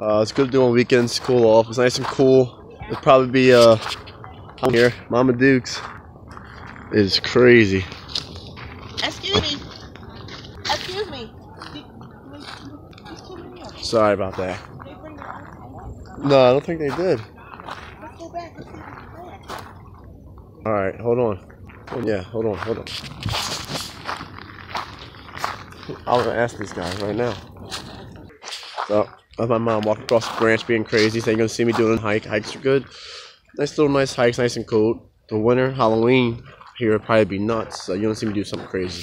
Uh, it's good to do on weekends, cool off. It's nice and cool. It'd probably be uh here, Mama Duke's. Is crazy. Excuse me. Excuse me. Sorry about that. They bring their iPad. No, I don't think they did. Let's go back and see if it's there. All right, hold on. Yeah, hold on, hold on. I was gonna ask these guys right now. So, that's my mom walking across the branch being crazy, saying gonna see me doing a hike. Hikes are good. Nice little nice hikes, nice and cold. The winter, Halloween here would probably be nuts. So you don't see me do something crazy.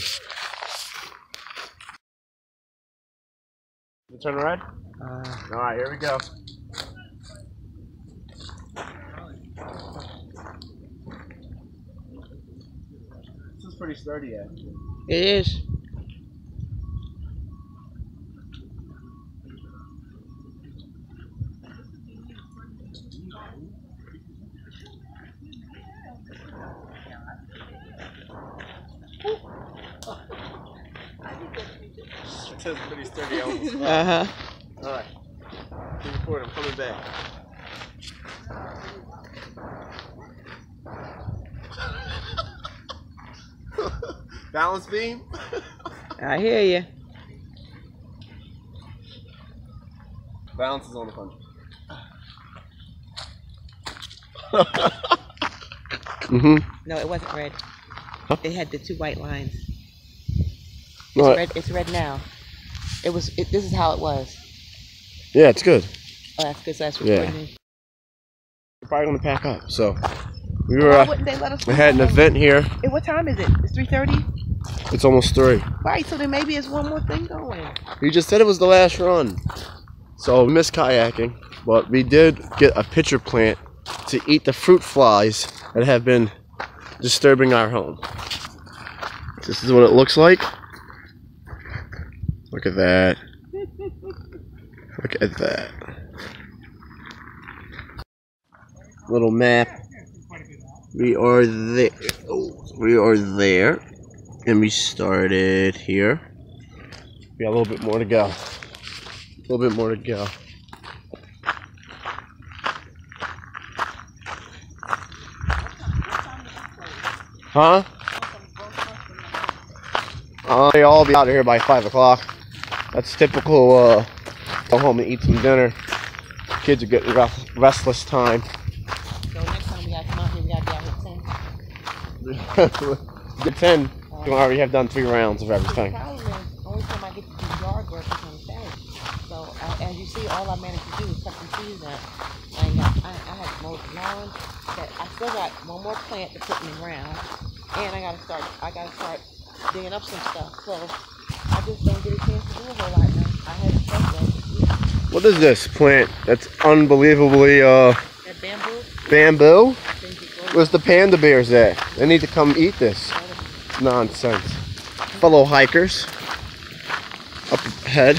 You turn red? Uh, All right, here we go. This is pretty sturdy, actually. It is. Says pretty sturdy on the. Uh huh. Alright. Keep recording, I'm coming back. Balance beam? I hear you. Balance is on the punch. mm-hmm. No, it wasn't red. Huh? It had the two white lines. No, Red. It's red now. It was. It, this is how it was. yeah, it's good. Oh, that's good. So that's Yeah. We're probably gonna pack up. So we were uh, wouldn't they let us? we had an event here. Hey, what time is it? It's three thirty. It's almost three. Right. So then maybe it's one more thing going. We just said it was the last run. So we missed kayaking, but we did get a pitcher plant to eat the fruit flies that have been disturbing our home. This is what it looks like. Look at that. Look at that. Little map. We are there. Oh, we are there. And we started here. We got a little bit more to go. A little bit more to go. Huh? Uh, they all be out of here by 5 o'clock. That's typical, uh, go home and eat some dinner. Kids are getting rest- restless time. So next time we gotta come out here, we gotta be out here at ten. Get 10. You already have done three rounds of everything. only time I get to do yard work is on Saturday. So uh, as you see, all I managed to do is cut some trees down. I got, I, I had mowed the lawn. That I still got one more plant to put in the ground, and I gotta start. I gotta start digging up some stuff. So just don't get a chance to do a whole lot now. I had stuff. What is this plant? That's unbelievably, uh, That bamboo. bamboo? I think it grows Where's the panda bears at? They need to come eat this. Nonsense. Fellow hikers. Up ahead.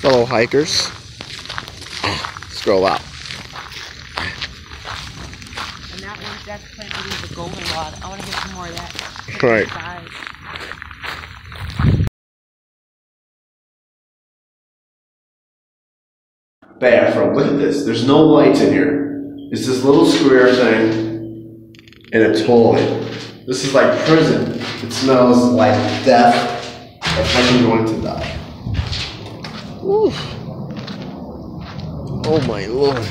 Fellow hikers. Scroll out. And that one, that's the plant that is the golden rod. I want to get some more of that. Right. Size. Bathroom. Look at this. There's no lights in here. It's this little square thing and a toilet. This is like prison. It smells like death. Like I'm going to die. Oof. Oh my lord.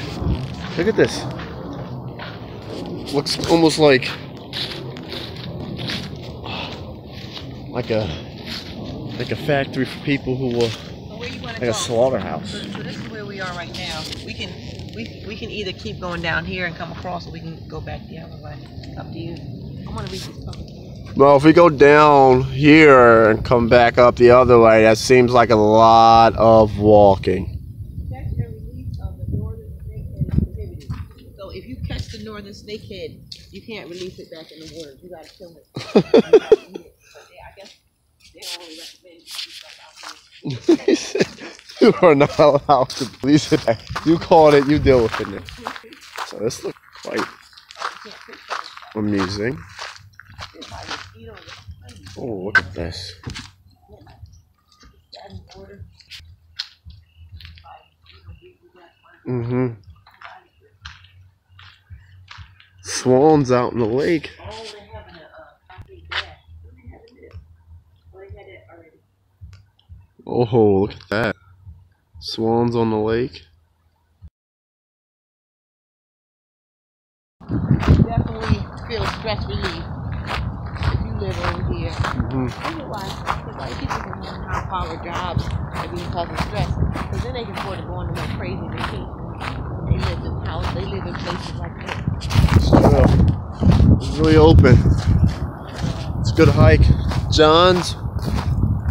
Look at this. Looks almost like like a like a factory for people who So where you want like to a slaughterhouse. So, so this is where we are right now. We can we we can either keep going down here and come across, or we can go back the other way. It's up to you. I'm gonna read this public. Well, if we go down here and come back up the other way, that seems like a lot of walking. Catch and release of the northern snakehead is prohibited. So if you catch the northern snakehead, you can't release it back in the water. You gotta kill it. You gotta eat it. But they, I guess they don't really recommend you do stuff out here. you are not allowed to release it. You called it, you deal with it now. So this looks quite You can't fish it. amusing. It's by mosquitoes. Oh, look at this. Mm-hmm. Swans out in the lake. Oh, they're having a, cafe bath. When they having this? They had that already. Look at that. Swans on the lake. Definitely feel stress relief if you live over here. Mm-hmm. I know why. People can have high power jobs that be causing stress. Because then they can afford to go on their crazy vacation. They live in house. They live in places like really open. It's a good hike. John's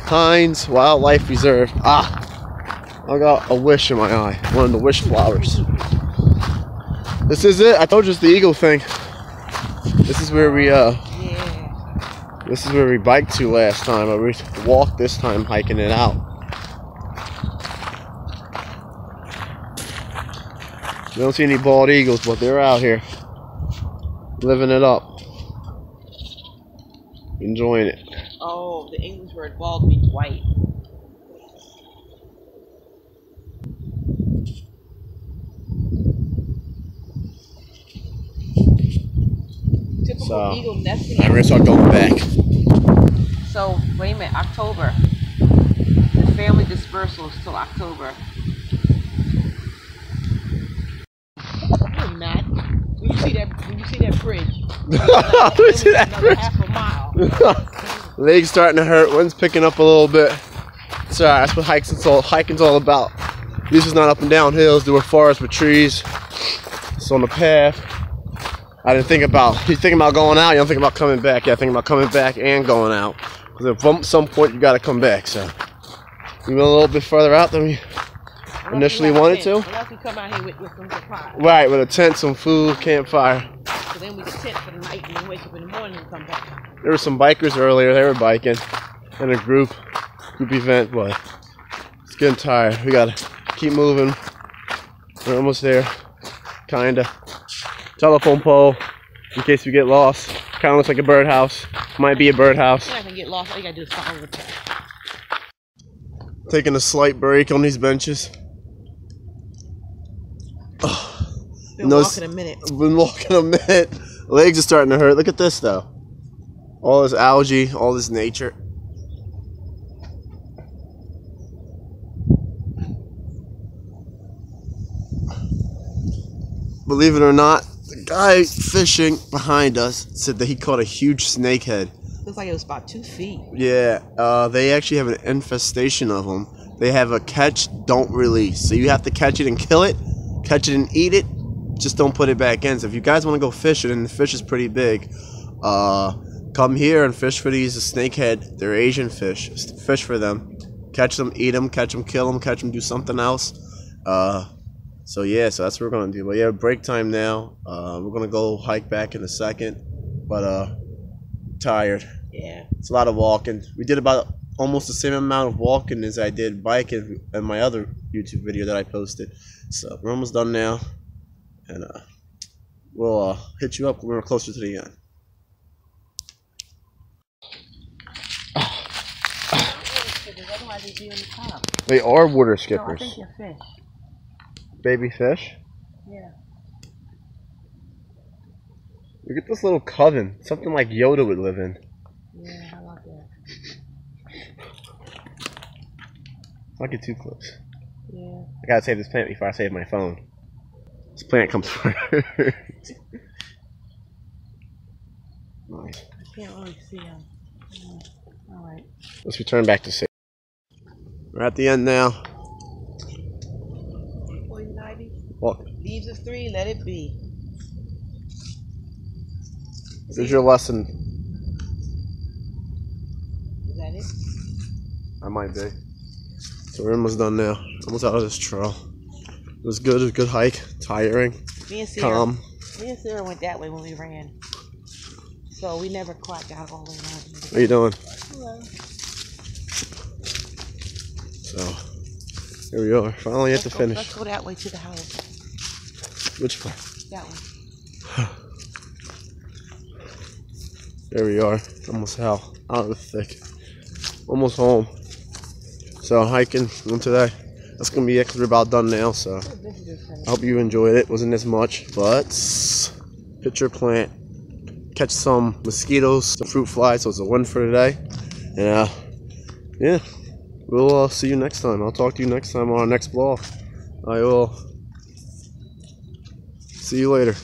Heinz Wildlife Reserve. Ah, I got a wish in my eye. One of the wish flowers. This is it. I told you it's the eagle thing. This is where we uh. Yeah. This is where we biked to last time. But we walked this time, hiking it out. We don't see any bald eagles, but they're out here living it up, enjoying it. Oh, the English word bald means white. Typical So, eagle nesting. I'm gonna start going back. So wait a minute, October. The family dispersal is till October. Not. When you see that, when you see that bridge, Look at that bridge. half a mile. Legs starting to hurt. Wind's picking up a little bit. It's alright. That's what hiking's all, hiking's all about. This is not up and down hills. There were forests with trees. It's on the path. I didn't think about. You thinking about going out? You don't think about coming back. Yeah, I think about coming back and going out. Because at some point you got to come back. So we went a little bit further out than we initially wanted to. Unless we come out here with, with some supplies. Right, with a tent, some food, campfire. So then we can tent for the night and then wake up in the morning and come back. There were some bikers earlier. They were biking in a group group event, but it's getting tired. We gotta keep moving. We're almost there, kinda. Telephone pole in case we get lost. Kind of looks like a birdhouse. Might be a birdhouse. You're not gonna get lost. All you gotta do is follow the path. Taking a slight break on these benches. Been No, walking a minute. Been walking a minute. Legs are starting to hurt. Look at this though. All this algae, all this nature. Believe it or not, the guy fishing behind us said that he caught a huge snakehead. Looks like it was about two feet. Yeah, uh, they actually have an infestation of them. They have a catch, don't release. So you have to catch it and kill it, catch it and eat it. Just don't put it back in. So if you guys want to go fishing, and the fish is pretty big, uh, come here and fish for these snakehead. They're Asian fish. Fish for them. Catch them, eat them, catch them, kill them, catch them, do something else. Uh, so yeah, so that's what we're gonna do. But yeah, break time now. Uh, we're gonna go hike back in a second. But uh, tired. Yeah. It's a lot of walking. We did about almost the same amount of walking as I did biking in my other YouTube video that I posted. So we're almost done now, and uh, we'll uh, hit you up when we're closer to the end. They'd be on the top. They are water skippers. No, I skippers, think they're fish. baby fish. Yeah. Look at this little coven, something like Yoda would live in. Yeah, I like that. Don't get too close. Yeah. I gotta save this plant before I save my phone. This plant comes first. nice. I can't really see them. Mm, all right. Let's return back to save. We're at the end now. Poison ivy. Well, Leaves of three. Let it be. here's your lesson. Is that it? I might be. So we're almost done now. Almost out of this trail. It was good. It was a good hike. Tiring. Me and Sarah. Calm. Me and Sarah went that way when we ran. So we never quite got all the way around. How you doing? Hello. So here we are. Finally at Let's the go, finish. Let's go that way to the house. Which one? That one. There we are. Almost hell. Out of the thick. Almost home. So hiking one today. That's gonna be it 'cause we're about done now. So I hope you enjoyed it. Wasn't as much, but picture plant, catch some mosquitoes, some fruit flies. So it's a win for today. And uh, yeah, we'll uh, see you next time. I'll talk to you next time on our next vlog. I will see you later.